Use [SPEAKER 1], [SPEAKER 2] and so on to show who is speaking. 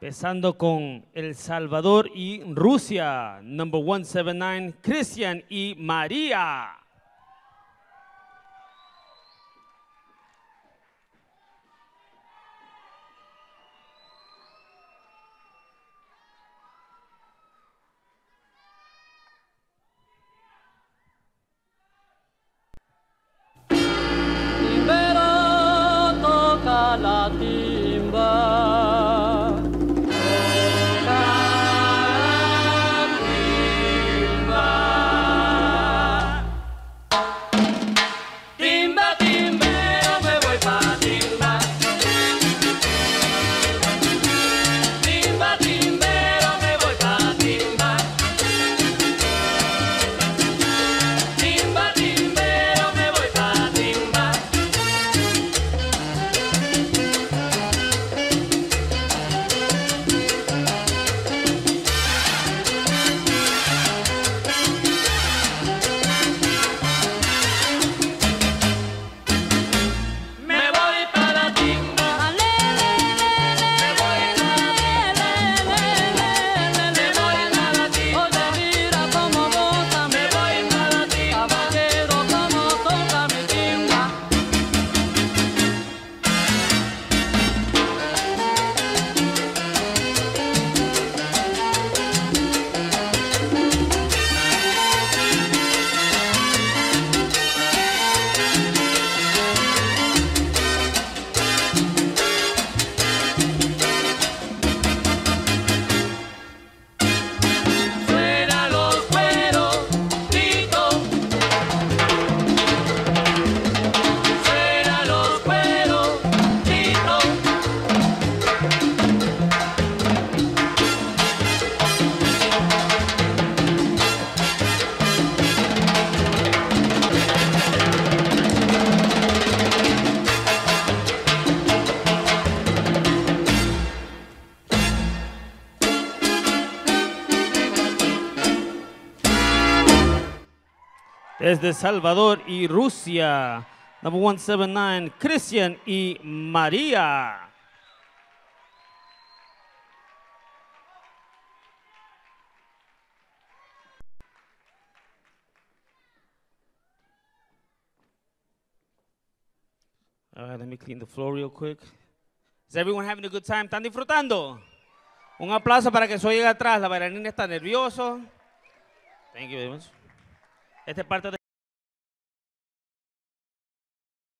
[SPEAKER 1] Empezando con El Salvador y Rusia. Number 179, Cristian y María.
[SPEAKER 2] Timbero toca la.
[SPEAKER 1] Desde Salvador y Rusia. Number 179, Cristian y María. All right, let me clean the floor real quick. Is everyone having a good time? ¿Están disfrutando? Un aplauso para que soy llegue atrás. La bailarina está nervioso. Thank you very much. Esta es parte de